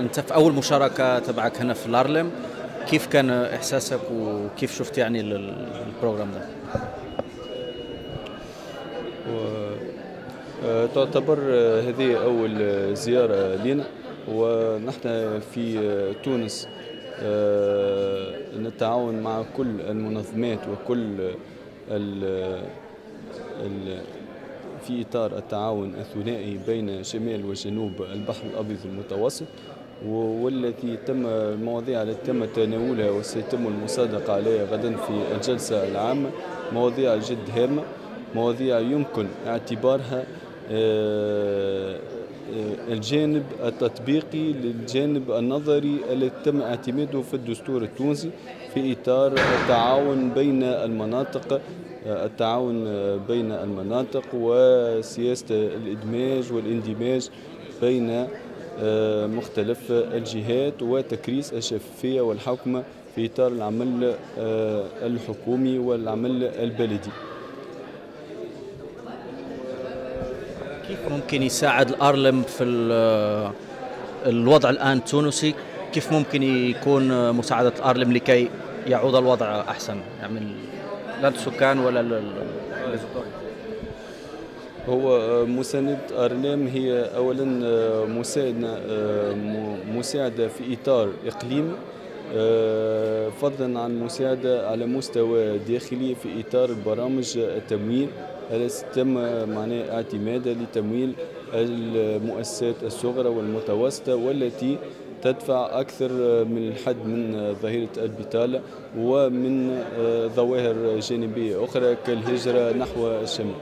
انت في اول مشاركة تبعك هنا في الارلم كيف كان احساسك وكيف شفت يعني البروجرام ده؟ تعتبر هذه أول زيارة لنا ونحن في تونس نتعاون مع كل المنظمات وكل ال في إطار التعاون الثنائي بين شمال وجنوب البحر الأبيض المتوسط والتي تم المواضيع التي تم تناولها وسيتم المصادقة عليها غدا في الجلسة العامة مواضيع جد هامة مواضيع يمكن اعتبارها الجانب التطبيقي للجانب النظري الذي تم اعتماده في الدستور التونسي في إطار التعاون بين المناطق التعاون بين المناطق وسياسة الإدماج والاندماج بين مختلف الجهات وتكريس الشفافية والحوكمة في إطار العمل الحكومي والعمل البلدي. كيف ممكن يساعد الأرلم في الوضع الآن التونسي كيف ممكن يكون مساعدة الأرلم لكي يعود الوضع أحسن؟ يعني لا السكان ولا هو مساند أرلام هي أولا مساعدة مساعدة في إطار إقليمي فضلا عن مساعدة على مستوى داخلي في إطار برامج التمويل. التي تم معناه اعتمادها لتمويل المؤسسات الصغرى والمتوسطة والتي تدفع أكثر من الحد من ظاهرة البطالة ومن ظواهر جانبية أخرى كالهجرة نحو الشمال.